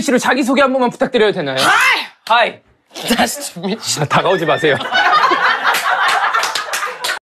씨로 자기소개 한 번만 부탁드려도 되나요? 하이! 하이. Nice 아, 다가오지 마세요.